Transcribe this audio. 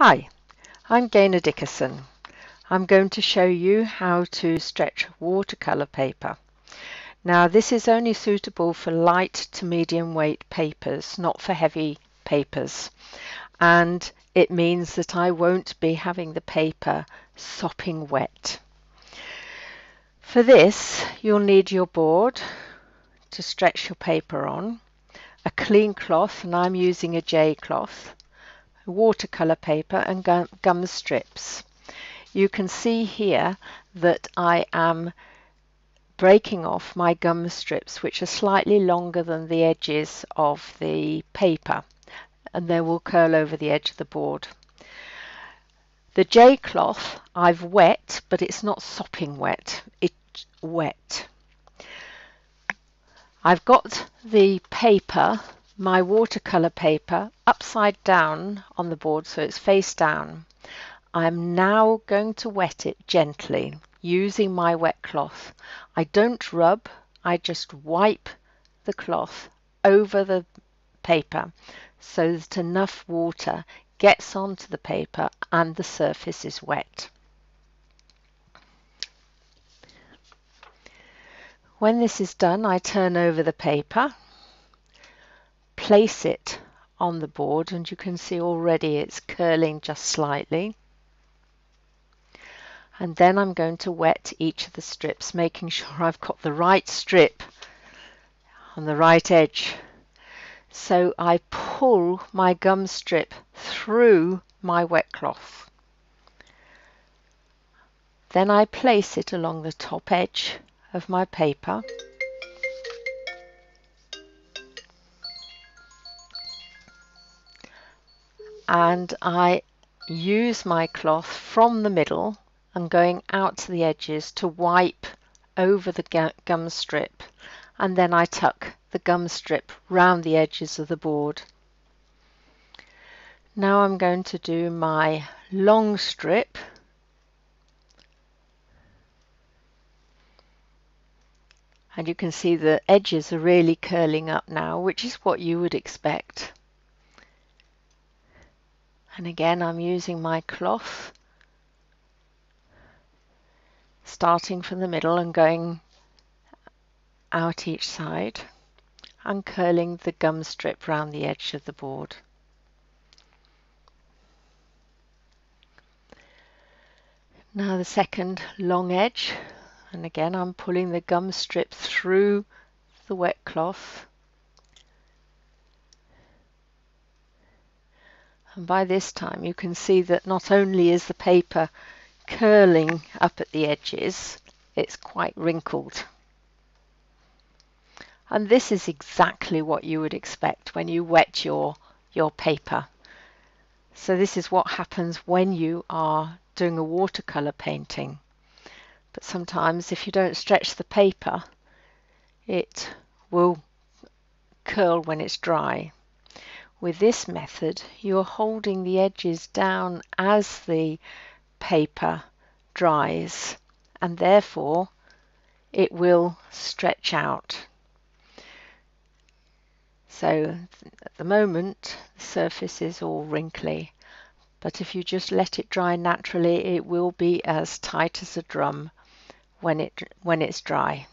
Hi, I'm Gaynor Dickeson. I'm going to show you how to stretch watercolour paper. Now this is only suitable for light to medium weight papers, not for heavy papers. And it means that I won't be having the paper sopping wet. For this, you'll need your board to stretch your paper on, a clean cloth, and I'm using a J cloth, watercolor paper and gum, gum strips. You can see here that I am breaking off my gum strips which are slightly longer than the edges of the paper and they will curl over the edge of the board. The J cloth I've wet but it's not sopping wet, it's wet. I've got the paper my watercolor paper upside down on the board so it's face down. I'm now going to wet it gently using my wet cloth. I don't rub, I just wipe the cloth over the paper so that enough water gets onto the paper and the surface is wet. When this is done, I turn over the paper place it on the board and you can see already it's curling just slightly. And then I'm going to wet each of the strips, making sure I've got the right strip on the right edge. So I pull my gum strip through my wet cloth. Then I place it along the top edge of my paper. And I use my cloth from the middle and going out to the edges to wipe over the gum strip. And then I tuck the gum strip round the edges of the board. Now I'm going to do my long strip. And you can see the edges are really curling up now which is what you would expect and again I'm using my cloth starting from the middle and going out each side and curling the gum strip round the edge of the board. Now the second long edge and again I'm pulling the gum strip through the wet cloth And by this time you can see that not only is the paper curling up at the edges, it's quite wrinkled. And this is exactly what you would expect when you wet your, your paper. So this is what happens when you are doing a watercolor painting. But sometimes if you don't stretch the paper, it will curl when it's dry. With this method, you're holding the edges down as the paper dries and therefore it will stretch out. So at the moment the surface is all wrinkly but if you just let it dry naturally it will be as tight as a drum when it when it's dry.